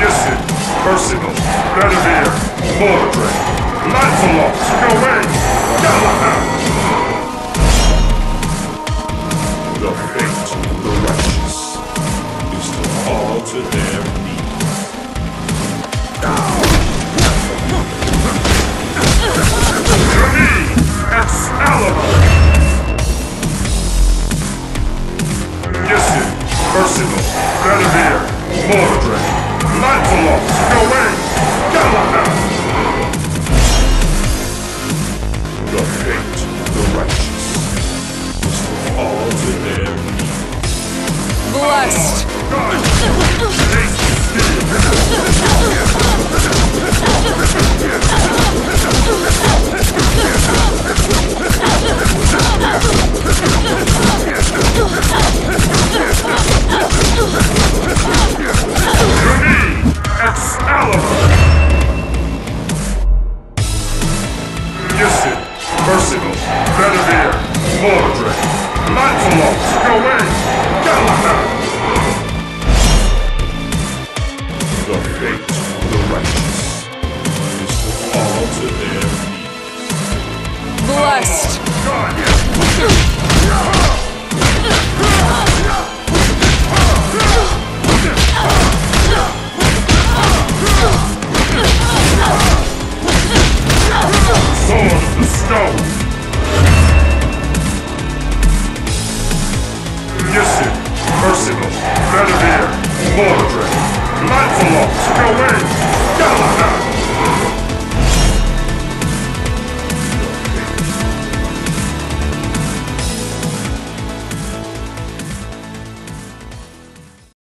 Nissen, Percival, Bedivere, Mordred, Lancelot, Gawain, Galahad! The fate of the righteous is to fall to their knees. Journey Excalibur! Nissen, Percival, Bedivere, Mordred, Lancelot, Gawain, Galahad! Mordred, Lancelot, Gawain, Galahad! The fate of the righteous is to fall to their knees. Blessed. Gissin, Percival, Bedivere,